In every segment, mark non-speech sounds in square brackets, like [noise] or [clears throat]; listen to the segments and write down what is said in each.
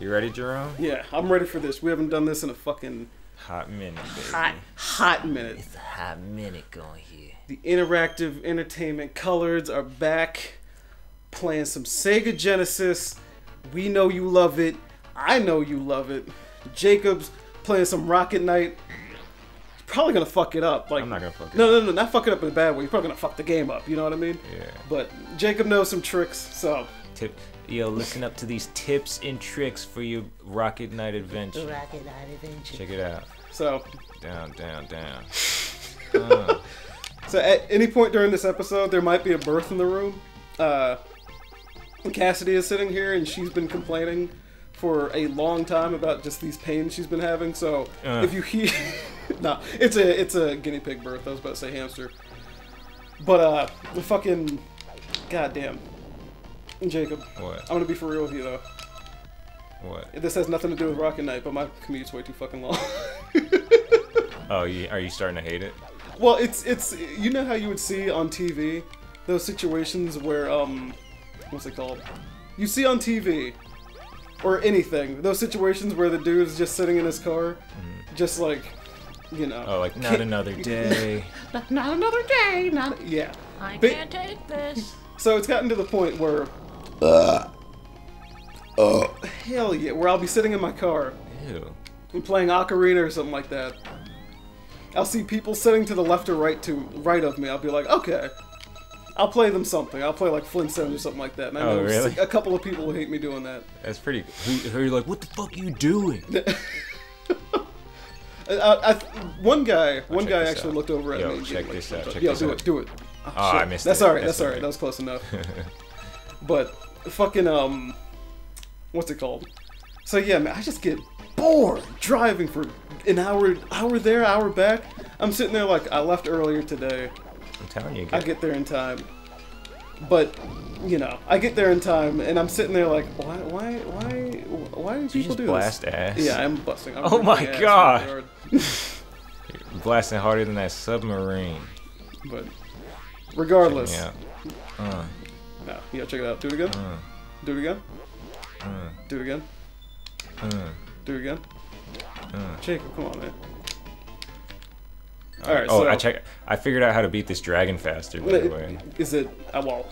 You ready, Jerome? Yeah, I'm ready for this. We haven't done this in a fucking Hot minute, baby. hot, hot minute. It's a hot minute going here. The interactive entertainment colors are back, playing some Sega Genesis. We know you love it. I know you love it. Jacob's playing some Rocket Knight. He's probably gonna fuck it up. Like I'm not gonna fuck it No, no, no, not fuck it up in a bad way. You're probably gonna fuck the game up. You know what I mean? Yeah. But Jacob knows some tricks, so Tip, yo, listen up to these tips and tricks for your Rocket Knight adventure. Rocket Knight Adventure. Check it out. so Down, down, down. Uh, [laughs] So at any point during this episode, there might be a birth in the room. Uh, Cassidy is sitting here, and she's been complaining for a long time about just these pains she's been having. So Uh. if you hear, [laughs] no, it's a it's a guinea pig birth. I was about to say hamster, but uh, the fucking goddamn Jacob. what? I'm gonna be for real with you though. What? This has nothing to do with Rocket Knight, but my commute's way too fucking long. [laughs] Oh, you, are you starting to hate it? Well, it's it's you know how you would see on TV those situations where um what's it called? You see on TV or anything those situations where the dude is just sitting in his car, just like you know. Oh, like not another [laughs] day. not, not another day. Not yeah. I Ba- can't take this. [laughs] So it's gotten to the point where. Uh, uh, hell yeah! Where I'll be sitting in my car Ew. and playing ocarina or something like that. I'll see people sitting to the left or right to right of me. I'll be like, okay, I'll play them something. I'll play like Flintstones or something like that. And I Oh, know really? a couple of people who hate me doing that. That's pretty. Who, who are you like? What the fuck are you doing? [laughs] I, I, one guy, one guy actually out. looked over at Yo, me. check this like, out, check Yo, this do out. it, do it. Oh, Oh, I missed That's it. all right. That's That's all right. That was close enough. [laughs] but fucking um, what's it called? So yeah, man, I just get bored driving for an hour, hour there, hour back. I'm sitting there like I left earlier today. I'm telling you. I Get, there in time. But, you know, I get there in time, and I'm sitting there like, why, why, why, why do you people just do blast this? ass. Yeah, I'm busting. I'm Oh my God. [laughs] Blasting harder than that submarine. But, regardless, Yeah. Uh, no, yeah, check it out. Do it again. uh, Do it again. uh, Do it again. uh, Do it again. uh. Jacob, come on, man. All right. oh, so, I check. I figured out how to beat this dragon faster. By the way. Is it? Uh, well,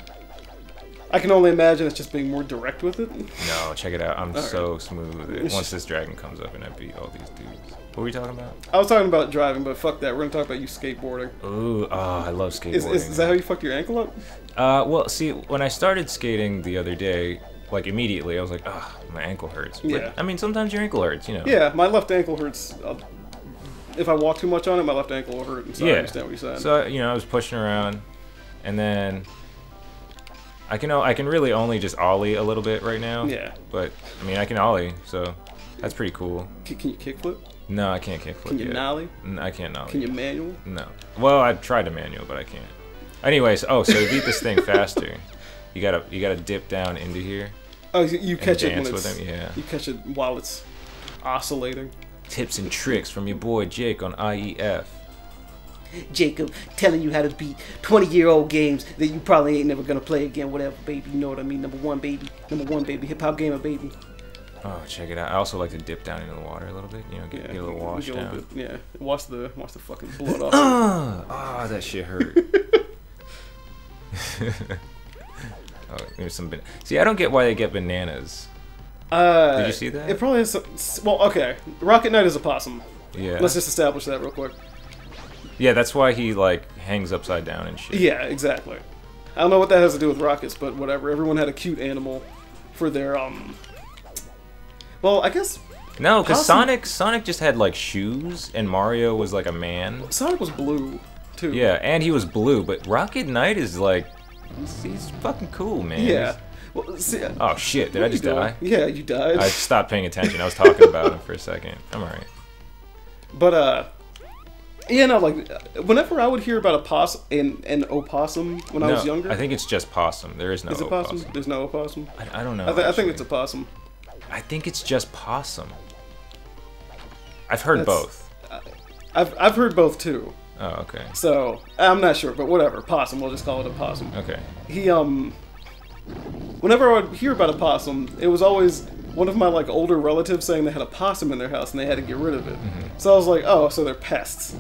I can only imagine it's just being more direct with it. No, check it out. I'm Alright. so smooth it. It's Once this dragon comes up and I beat all these dudes. What were we talking about? I was talking about driving, but fuck that. We're gonna talk about you skateboarding. Ooh, oh, I love skateboarding. Is, is, is that how you fucked your ankle up? Uh, well, see, when I started skating the other day, like immediately, I was like, ah, my ankle hurts. But, Yeah. I mean, sometimes your ankle hurts, you know. Yeah, my left ankle hurts. Uh, if I walk too much on it, my left ankle will hurt. And so I Yeah. understand what you're saying. So you know, I was pushing around, and then I can I can really only just ollie a little bit right now. yeah. But I mean, I can ollie, so that's pretty cool. C- can you kickflip? No, I can't kickflip Can you yet. nollie? I can't nollie. Can you manual? No. Well, I tried to manual, but I can't. Anyways, oh, so to beat this thing [laughs] faster, you gotta you gotta dip down into here Oh, you, you and catch it when dance it's. him. Yeah. You catch it while it's oscillating. Tips and tricks from your boy Jake on IEF. Jacob telling you how to beat 20 year old games that you probably ain't never gonna play again, whatever, baby. You know what I mean? Number one, baby. Number one, baby. Hip hop gamer, baby. Oh, check it out. I also like to dip down into the water a little bit. You know, get, Yeah, get a little wash down. bit- yeah, wash the wash the fucking [clears throat] blood off. Ah, ah, that shit hurt. [laughs] [laughs] oh, there's some. Ban- See, I don't get why they get bananas. Uh, Did you see that? It probably has some. Well, okay. Rocket Knight is a possum. Yeah. Let's just establish that real quick. Yeah, that's why he like hangs upside down and shit. Yeah, exactly. I don't know what that has to do with rockets, but whatever. Everyone had a cute animal for their um. Well, I guess No, because Sonic Sonic just had like shoes, and Mario was like a man. Sonic was blue too. Yeah, and he was blue, but Rocket Knight is like, he's, he's fucking cool, man. Yeah. Well, see, Oh shit! Did I just die? Yeah, you died. I stopped paying attention. I was talking about him for a second. I'm alright. But uh, yeah, no, like whenever I would hear about a possum, an, an opossum when I was younger, I think it's just possum. There is no is it opossum. possum? There's no opossum. I, I don't know. I, th- I think it's a possum. I think it's just possum. I've heard That's- both. I've I've heard both too. Oh, okay. So I'm not sure, but whatever. Possum. We'll just call it a possum. Okay. He um. Whenever I would hear about a possum, it was always one of my like older relatives saying they had a possum in their house and they had to get rid of it. Mm-hmm. So I was like, oh, so they're pests,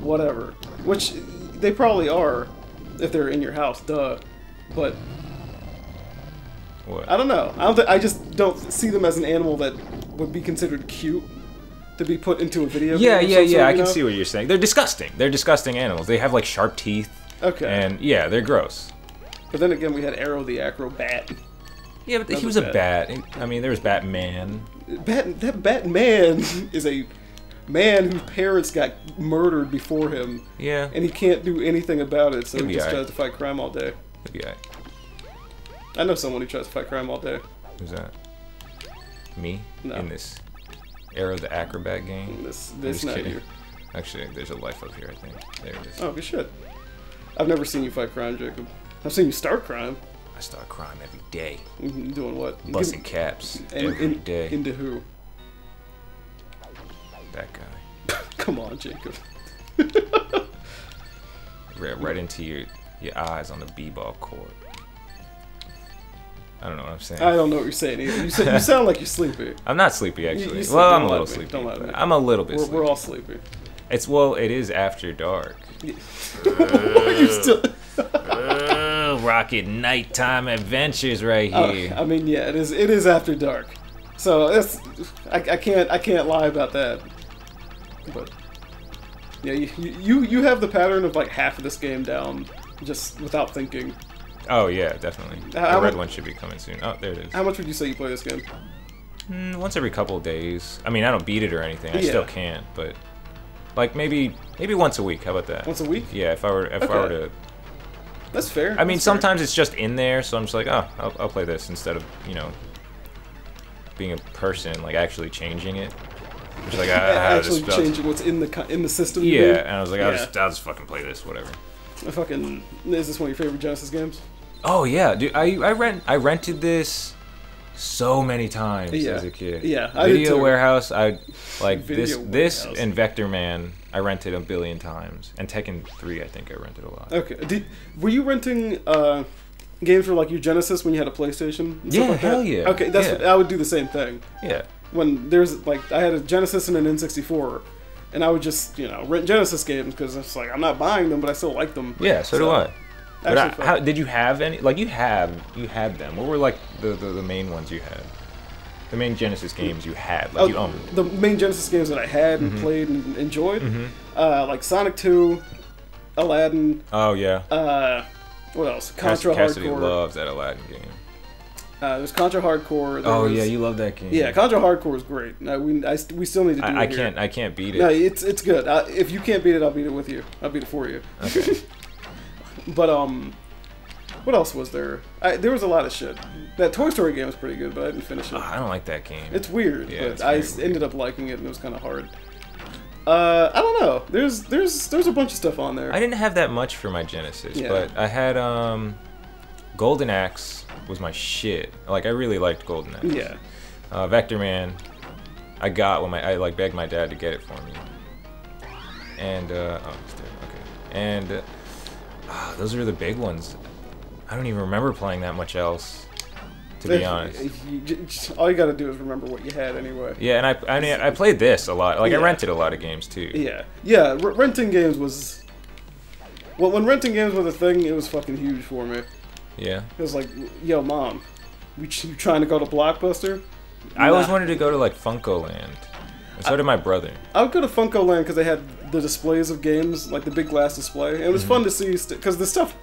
whatever. Which they probably are if they're in your house, duh. But What? I don't know. I don't. Th- I just don't see them as an animal that would be considered cute to be put into a video. Yeah, yeah, yeah. sort, I you can know? see what you're saying. They're disgusting. They're disgusting animals. They have like sharp teeth. Okay. And yeah, they're gross. But then again, we had Aero the Acro-Bat. Yeah, but That he was was a bat. I mean, there was Batman. Bat that Batman [laughs] is a man whose parents got murdered before him, Yeah, and he can't do anything about it. So He'll he just alright. tries to fight crime all day. Be alright. I know someone who tries to fight crime all day. Who's that? Me No. in this Aero the Acro-Bat game. This this not kidding. you. Actually, there's a life up here. I think there it is. Oh good shit. I've never seen you fight crime, Jacob. I've seen you start crime. I start crime every day, Mhm, Doing what? busting caps and, every in- day. Into who? that guy. [laughs] Come on, Jacob. Right, right into your your eyes on the b-ball court. I don't know what I'm saying. I don't know what you're saying either. You, sa- you sound like you're sleepy. [laughs] I'm not sleepy actually. you sleep- well, I'm a little me. sleepy. Don't lie to me. I'm a little bit We're, sleepy. we're all sleepy. It's well, it is after dark. [laughs] Are you still. Rocket nighttime adventures right Oh, here. I mean, yeah, it is. It is after dark, so that's. I, I can't. I can't lie about that. But yeah, you, you you have the pattern of like half of this game down just without thinking. Oh yeah, definitely. How the red one should be coming soon. Oh, there it is. How much would you say you play this game? Mm, once every couple of days. I mean, I don't beat it or anything. I Yeah. still can't, but like maybe maybe once a week. How about that? Once a week? Yeah, if I were if I were to. That's fair. I mean, that's fair. sometimes it's just in there, so I'm just like, oh, I'll, I'll play this instead of you know being a person like actually changing it. Just like [laughs] I, this actually changing what's in the in the system. Yeah, and I was like, I'll just I'll just fucking play this, whatever. I fucking is this one of your favorite Genesis games? Oh yeah, dude. I I rent I rented this so many times Yeah. as a kid. Yeah, I did Video. Warehouse. I like this Video this Warehouse. and Vectorman. I rented a billion times, and Tekken Three. I think I rented a lot. Okay. Did, were you renting uh, games for like your Genesis when you had a PlayStation? Yeah, like that? hell yeah. Okay, that's Yeah. what, I would do the same thing. Yeah. When there's like I had a Genesis and an N64, and I would just you know rent Genesis games because it's like I'm not buying them, but I still like them. Yeah. So, do I. But I, how, did you have any? Like you have you had them. What were like the the, the main ones you had? The main Genesis games you had, like Oh, you owned. the main Genesis games that I had Mm-hmm. and played and enjoyed, uh, like Sonic 2, Aladdin, Oh yeah. uh, what else? Contra Cassidy Hardcore. loves that Aladdin game. Uh, there's Contra Hardcore. there Oh was- yeah, you love that game. Yeah, Contra Hardcore is great. No, we I, we still need to do I, I it here. can't I can't beat it. No, it's it's good. Uh, if you can't beat it, I'll beat it with you. I'll beat it for you. Okay. [laughs] But um, what else was there? I, there was a lot of shit. That Toy Story game was pretty good, but I didn't finish it. Oh, I don't like that game. It's weird, Yeah, but it's I weird. ended up liking it, and it was kind of hard. Uh, I don't know. There's there's there's a bunch of stuff on there. I didn't have that much for my Genesis, Yeah. but I had um, Golden Axe was my shit. Like I really liked Golden Axe. yeah, Uh, Vectorman, I got when my I like begged my dad to get it for me. And uh, oh, it's there. Okay. And uh, ah, those are the big ones. I don't even remember playing that much else, to be If- honest. if you j- j- all you got to do is remember what you had anyway. Yeah, and I I mean I played this a lot. Like Yeah. I rented a lot of games too. Yeah, yeah. Renting games was. Well, when renting games was a thing, it was fucking huge for me. Yeah. It was like, yo, mom, we ch- you trying to go to Blockbuster? I always wanted to go to like FuncoLand. And so did my brother. I would go to FuncoLand because they had the displays of games, like the big glass display. And it was Mm-hmm. fun to see because the stuff.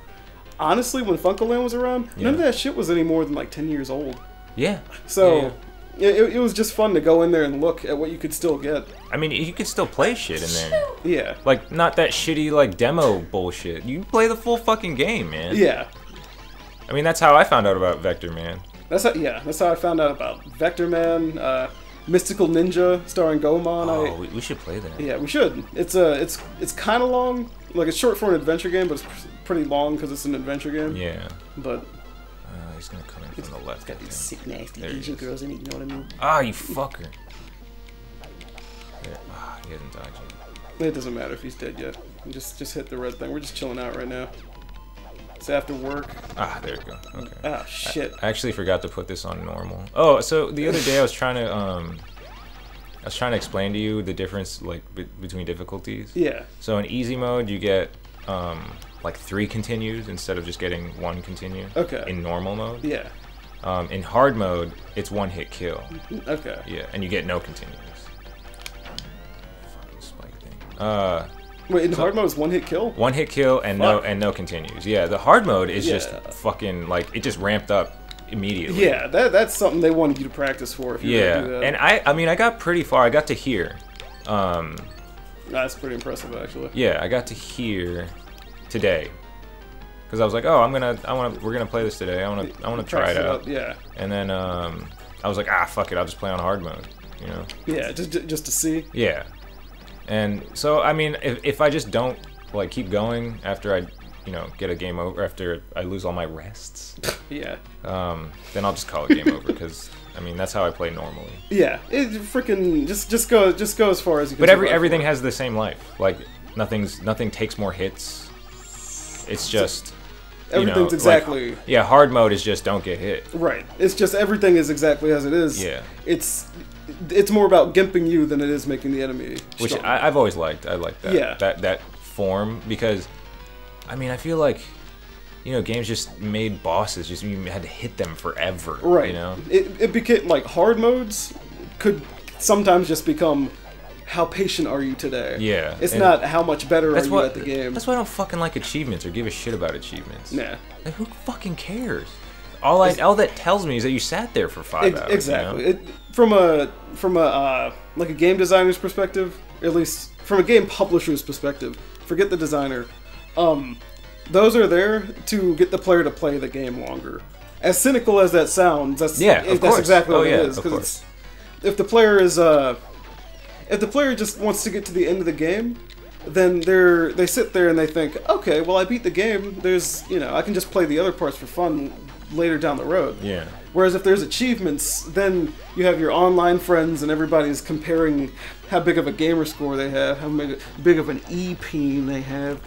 Honestly, when FuncoLand was around, none of that shit was any more than like ten years old. Yeah. So. yeah, It, it was just fun to go in there and look at what you could still get. I mean, you could still play shit in there. Yeah, Like, not that shitty, like, demo bullshit. You play the full fucking game, man. yeah. I mean, that's how I found out about Vectorman. That's how, yeah. That's how I found out about Vectorman, uh, Mystical Ninja, starring Goemon. Oh, I, we, we should play that. Yeah, we should. It's uh, it's it's kind of long. Like it's short for an adventure game, but it's pr- pretty long because it's an adventure game. Yeah. But Uh, he's gonna come in from the left. I Got these sick, nasty There Asian girls in it. You know what I mean? Ah, you fucker. There. Ah, he hasn't died yet. it doesn't matter if he's dead yet. Just just hit the red thing. We're just chilling out right now. It's after work. Ah, there we go. Okay. Ah, shit. I actually forgot to put this on normal. Oh, so the other day I was trying to um, I was trying to explain to you the difference like be- between difficulties. Yeah. So in easy mode you get um like three continues instead of just getting one continue. Okay. In normal mode. Yeah. Um, in hard mode it's one hit kill. Okay. Yeah, and you get no continues. Fucking spike thing. Uh. Wait, in hard mode is one hit kill? One hit kill and no and no continues. Yeah, the hard mode is just fucking like it just ramped up immediately. Yeah, that that's something they wanted you to practice for if you Yeah, do that. and I I mean I got pretty far. I got to here. Um, That's pretty impressive, actually. yeah, I got to here today. Cause I was like, oh, I'm gonna, I wanna, we're gonna play this today. I wanna, I wanna try it out. up, Yeah. And then um, I was like, ah, fuck it, I'll just play on hard mode. You know? Yeah, just just to see. Yeah. And so I mean, if if I just don't like keep going after I, you know, get a game over after I lose all my rests, [laughs] Yeah. um, then I'll just call it game over. Cause I mean that's how I play normally. Yeah. It freaking just just go just go as far as you can. But every everything has the same life. Like nothing's nothing takes more hits. It's just you know, everything's like- exactly yeah. Hard mode is just don't get hit. right. It's just everything is exactly as it is. Yeah. It's it's more about gimping you than it is making the enemy. Which. I, I've always liked. I like that. Yeah. That that form because, I mean, I feel like, you know, games just made bosses. Just you had to hit them forever. right. You know. It it became like hard modes could sometimes just become how patient are you today? Yeah, It's not how much better are you what. at the game. That's why I don't fucking like achievements or give a shit about achievements. Nah. Like, who fucking cares? All I all that tells me is that you sat there for five Ex- hours. exactly. You know? It, from a from a uh, like a game designer's perspective, at least from a game publisher's perspective, forget the designer. Um, those are there to get the player to play the game longer. As cynical as that sounds, that's Yeah, of that's exactly Oh, what yeah, it is. Because if the player is uh, if the player just wants to get to the end of the game, then they're they sit there and they think, okay, well I beat the game. There's you know I can just play the other parts for fun later down the road. Yeah. Whereas if there's achievements, then you have your online friends and everybody's comparing how big of a gamer score they have, how big, big of an EP they have,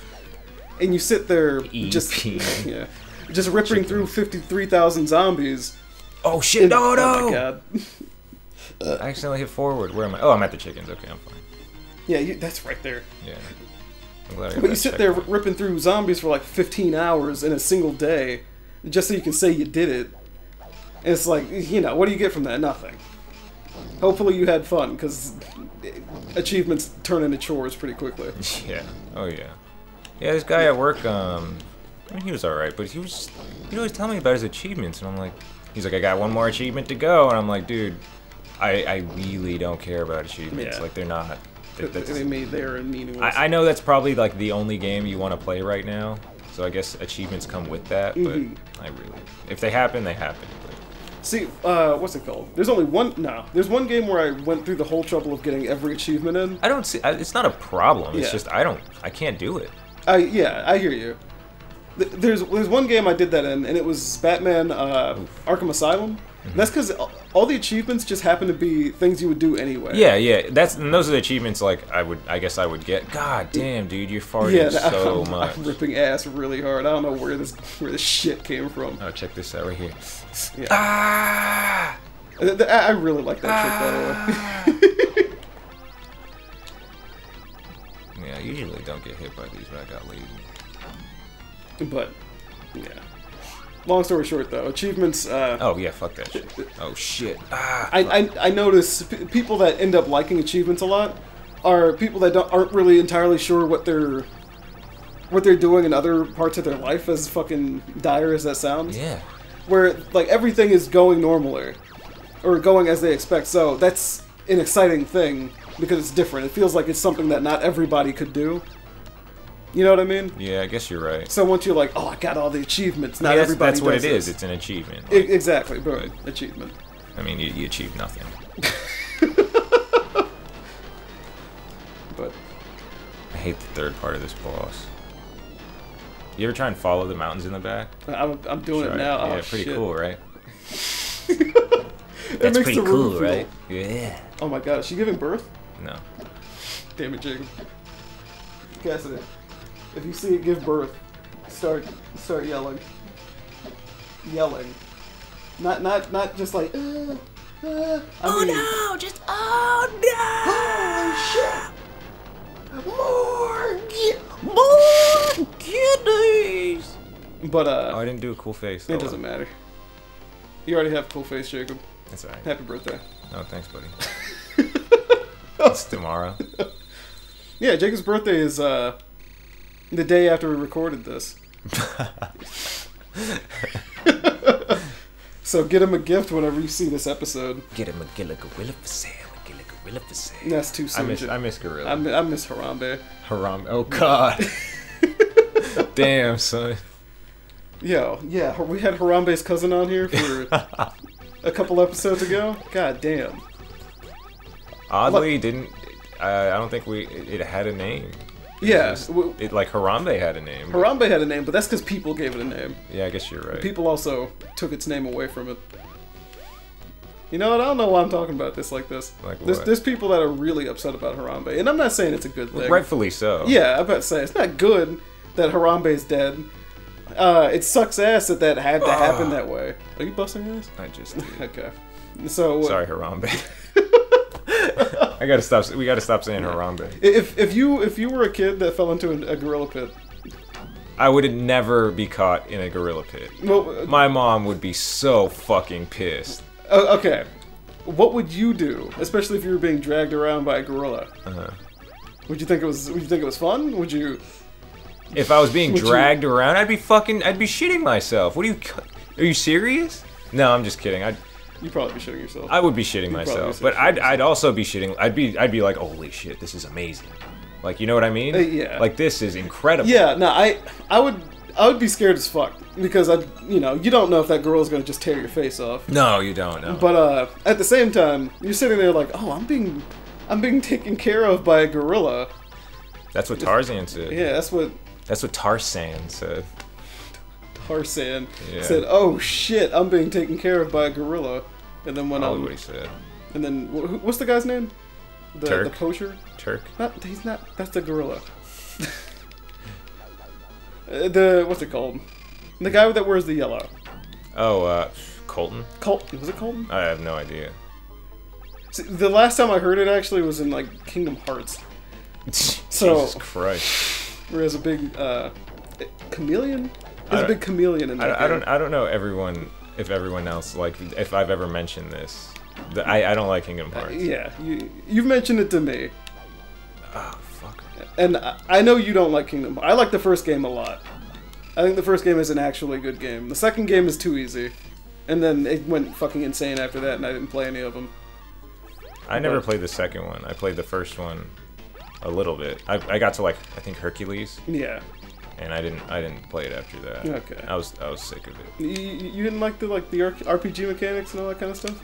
and you sit there just [laughs] yeah, just ripping through fifty-three thousand zombies. Oh shit! And- no, no. Oh my god! [laughs] I accidentally hit forward. Where am I? Oh, I'm at the chickens. Okay, I'm fine. Yeah, you, that's right there. Yeah. I'm glad I But you sit there ripping through zombies for like fifteen hours in a single day, just so you can say you did it. It's like, you know, what do you get from that? Nothing. Hopefully you had fun, because achievements turn into chores pretty quickly. [laughs] Yeah. Oh yeah. Yeah, this guy at work, um, I mean, he was alright, but he was, he'd always tell me about his achievements, and I'm like, he's like, I got one more achievement to go, and I'm like, dude, I, I really don't care about achievements. Yeah. Like, they're not. They, that- made there meaningless. I, I know that's probably like the only game you want to play right now, so I guess achievements come with that, but Mhm. I really, if they happen, they happen. But See, uh, what's it called? There's only one. No, there's one game where I went through the whole trouble of getting every achievement in. I don't see, I, it's not a problem, it's Yeah. just, I don't, I can't do it. I yeah, I hear you. Th- There's there's one game I did that in, and it was Batman uh, Arkham Asylum. Mm-hmm. That's because all the achievements just happen to be things you would do anyway. Yeah, yeah, that's, and those are the achievements, like, I would, I guess I would get. God damn, dude, you're farting Yeah, so [laughs] I'm, much. I'm ripping ass really hard. I don't know where this where this shit came from. Oh, check this out right here. Yeah. Ah! Th- I I really like that trick, by the way. [laughs] Yeah, I usually don't get hit by these, but I got lazy. but yeah. Long story short, though, achievements. Uh, Oh yeah, fuck that shit. Oh shit. Ah. I, I I notice p- people that end up liking achievements a lot are people that don't, aren't really entirely sure what they're what they're doing in other parts of their life. As fucking dire as that sounds. yeah. where like everything is going normally or going as they expect so that's an exciting thing because it's different it feels like it's something that not everybody could do you know what i mean Yeah, I guess you're right. so once you're like oh i got all the achievements I not mean, that's, everybody that's what it is. this. It's an achievement. Like, exactly boom achievement I mean, you, you achieve nothing. [laughs] but I hate the third part of this boss. You ever try and follow the mountains in the back? i'm, I'm doing it now Yeah, oh, pretty shit. cool, right? [laughs] That's pretty cool, feel- right? Yeah. oh my god is she giving birth No. damn it jacob cassidy if you see it give birth start start yelling, yelling, not not not just like. Uh, uh, I mean, no! Just oh no! holy shit! More, More kidneys. But Oh, I uh, didn't do a cool face. it Oh, doesn't matter. You already have cool face, Jacob. That's alright. Happy birthday. Oh, thanks, buddy. [laughs] it's tomorrow. [laughs] Yeah, Jacob's birthday is uh the day after we recorded this. [laughs] So get him a gift whenever you see this episode. Get him a Gilla Gorilla for sale. A Gilla Gorilla for sale. That's too I miss, I miss Gorilla. I, mi- I miss Harambe. Harambe. Oh God. [laughs] Damn, son. Yo, yeah, we had Harambe's cousin on here for [laughs] a couple episodes ago. God damn. Oddly, didn't. I, I don't think we. It, it had a name. Yeah, just- it like Harambe had a name. Harambe had a name, but that's because people gave it a name. Yeah, I guess you're right. People also took its name away from it. You know what? I don't know why I'm talking about this like this. Like there's, what? there's people that are really upset about Harambe, and I'm not saying it's a good thing. Rightfully so. Yeah, I'm about to say it's not good that Harambe's dead. Uh, it sucks ass that that had to happen Ah. that way. Are you busting ass? I just. [laughs] Did. Okay. So Sorry, Harambe. [laughs] I gotta stop. We gotta stop saying Harambe. if if you if you were a kid that fell into a, a gorilla pit, I would never be caught in a gorilla pit. well, My mom would be so fucking pissed. uh, okay, what would you do, especially if you were being dragged around by a gorilla? Uh-huh. Would you think it was Would you think it was fun? Would you? If I was being Would you- dragged around, I'd be fucking. I'd be shitting myself. What are you? Are you serious? No, I'm just kidding. I'd. You'd probably be shitting yourself. I would be shitting probably myself, say but shit I'd, yourself. I'd also be shitting. I'd be I'd be like, holy shit, this is amazing. Like, you know what I mean? Uh, yeah. Like this is incredible. yeah, no, I I would I would be scared as fuck because I you know you don't know if that girl is gonna just tear your face off. No, you don't. No. But uh, at the same time, you're sitting there like, oh, I'm being I'm being taken care of by a gorilla. That's what Tarzan said. Yeah, that's what That's what Tarzan said. Tarzan Yeah. said. Oh shit, I'm being taken care of by a gorilla. And then went Probably on. what he said. And then wh- what's the guy's name? The Terk. the poacher? Terk. Not he's not. That's the gorilla. [laughs] The what's it called? The guy that wears the yellow. Oh, uh, Colton. Colton. Was it Colton? I have no idea. See, the last time I heard it actually was in like Kingdom Hearts, [laughs] So- Jesus Christ. where there's a big uh, chameleon. There's a big chameleon in that. I, I don't. I don't know everyone. If everyone else like, if I've ever mentioned this, The- I, I don't like Kingdom uh, Hearts. Yeah, you you've mentioned it to me, Oh fuck. and I, I know you don't like Kingdom. I like the first game a lot. I think the first game is an actually good game. The second game is too easy, and then it went fucking insane after that, and I didn't play any of them. I never But- played the second one. I played the first one a little bit. I, I got to like I think Hercules, Yeah, and I didn't I didn't play it after that. Okay. I was I was sick of it. you, you didn't like the like the RPG mechanics and all that kind of stuff.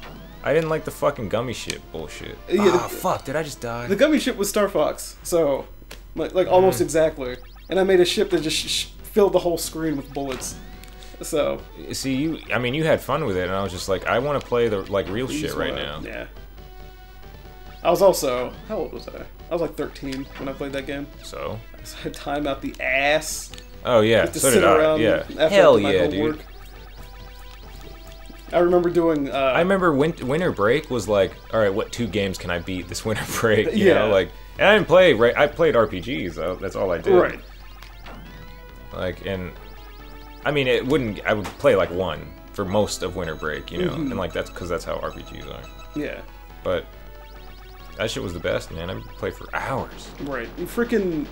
I didn't like the fucking gummy shit bullshit. Yeah, Ah, the- fuck! Did I just die? The Gummi ship was Star Fox, so like like Mm-hmm. almost exactly. And I made a ship that just filled the whole screen with bullets. So See you. I mean, you had fun with it, and I was just like, I want to play the like real shit right wanna- now. Yeah. I was also how old was I? I was like 13 when I played that game. So. So [laughs] I had time out the ass Oh yeah. to So sit did I. Yeah. Hell I did my yeah, homework. dude. I remember doing. Uh, I remember win- winter break was like, all right, what two games can I beat this [laughs] winter break? You Yeah. know, like, and I didn't play. Right, I played RPGs. uh, That's all I did. right. Like, and I mean, it wouldn't. I would play like one for most of winter break, you know, Mm-hmm. and like that's because that's how RPGs are. Yeah. But that shit was the best, man. I would play for hours. Right. You freaking.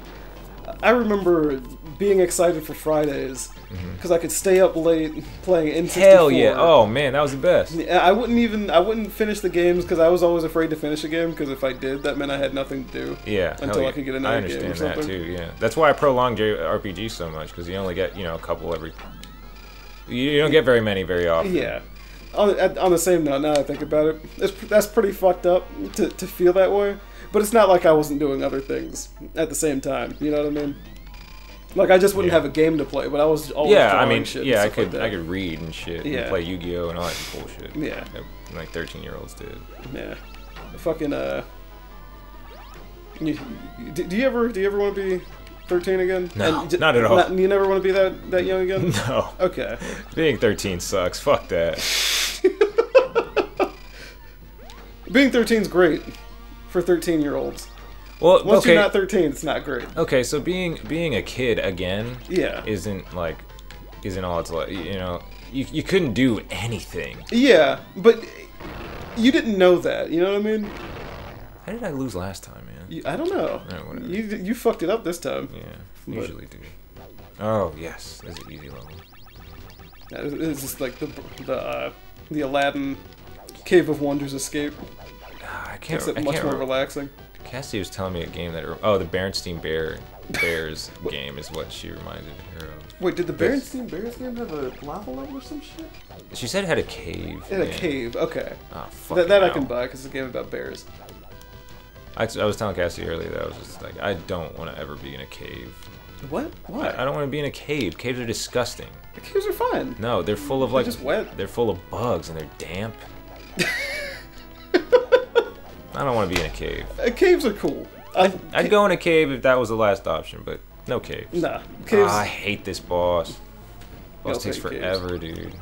I remember being excited for Fridays because I could stay up late playing N64. Mm-hmm. Hell yeah! Oh man, that was the best. I wouldn't even I wouldn't finish the games because I was always afraid to finish a game because if I did, that meant I had nothing to do. Yeah, Until I yeah. could get I another game or understand that too. Yeah, that's why I prolong J- RPG so much because you only get you know a couple every. You you don't get very many very often. Yeah. On, at- on the same note, now I think about it, it's, that's pretty fucked up to, to feel that way. But it's not like I wasn't doing other things at the same time. You know what I mean? Like I just wouldn't Yeah. have a game to play, but I was always Yeah, I mean, yeah, I stuff like could. I could read and shit, Yeah. and play Yu-Gi-Oh and all that bullshit. Yeah. like thirteen-year-olds did. Yeah. Fucking uh. You, do, you ever do you ever want to be 13 again? No, And not at all. you never want to be that that young again? [laughs] No. Okay. Being 13 sucks. Fuck that. Being 13 is great for 13 year olds. Well, Once okay. you're not 13, it's not great. okay, so being being a kid again Yeah. isn't like isn't all it's like. You know, you you couldn't do anything. Yeah, but you didn't know that. You know what I mean? How did I lose last time, man? You, I don't know. Yeah, whatever. you you fucked it up this time. Yeah, But- usually do. Oh yes, that's an easy level. It's just like the the uh, the Aladdin Cave of Wonders escape. Ah, I can't. Except I much can't more remember. relaxing. Cassie was telling me a game that. Oh, the Berenstein Bear Bears [laughs] game is what she reminded her of. Wait, did the. Berenstein Bears game have a lava level or some shit? She said it had a cave. In a cave. Okay. Oh, fuck That, that I can buy because it's a game about bears. I, I was telling Cassie earlier that I was just like, I don't want to ever be in a cave. What? Why? I, I don't want to be in a cave. Caves are disgusting. The caves are fine. No, they're full of like they're just wet. They're full of bugs and they're damp. I don't want to be in a cave. Uh, caves are cool. I, I'd go in a cave if that was the last option, but no caves. Nah, caves. Ah, I hate this boss. Boss takes hate caves. forever, dude.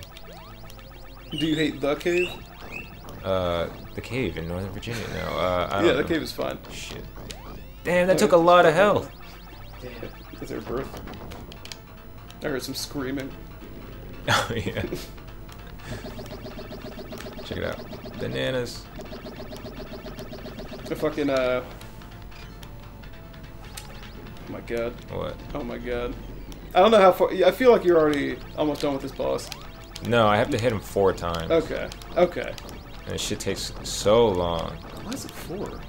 Do you hate the cave? Uh, the cave in Northern Virginia. No, uh, Yeah, the cave is fine. Shit. Damn, that took a lot of health. Damn. Is there a birth? I heard some screaming. [laughs] Oh yeah. Check it out. Bananas. The fucking uh. Oh my god. What? Oh my god. I don't know how far. I feel like you're already almost done with this boss. No, I have to hit him four times. Okay. Okay. And this shit takes so long. Why is it four?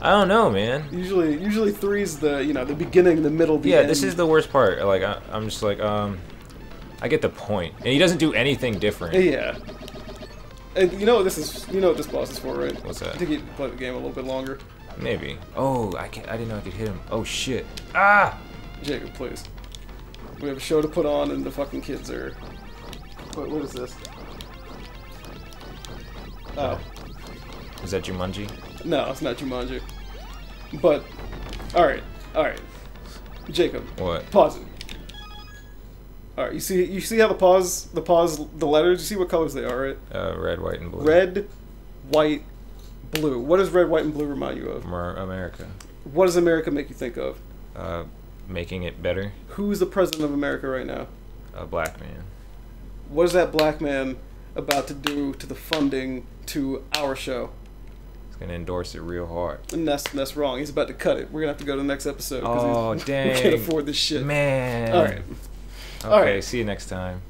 I don't know, man. Usually, usually three's the you know the beginning, the middle, the Yeah, end. this is the worst part. Like, I, I'm just like, um, I get the point, and he doesn't do anything different. Yeah. And you know what this is? You know what this boss is for, right? What's that? I think you play the game a little bit longer. Maybe. Oh, I can't—I didn't know I could hit him. Oh shit. Ah! Jacob, please. We have a show to put on, and the fucking kids are. What, what is this? Oh, Is that Jumanji? no, it's not Jumanji. But, alright, alright. Jacob, What? pause it. Alright, you see you see how the pause, the pause, the letters, you see what colors they are, right? Uh, red, white, and blue. Red, white, blue. What does red, white, and blue remind you of? Mer- America. What does America make you think of? Uh, making it better. Who's the president of America right now? A black man. What is that black man about to do to the funding to our show? He's gonna endorse it real hard. And that's that's wrong. He's about to cut it. We're gonna have to go to the next episode. Oh, dang. [laughs] We can't afford this shit. Man. All right, Okay. All right. See you next time.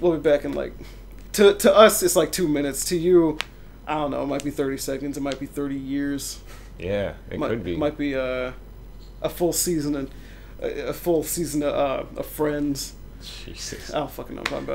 we'll be back in like. To to us, it's like two minutes. To you, I don't know. It might be thirty seconds. It might be thirty years. Yeah, it might, could be. Might be uh, a full season and a, a full season of, uh, of Friends. Jesus. I don't fucking know what I'm talking about.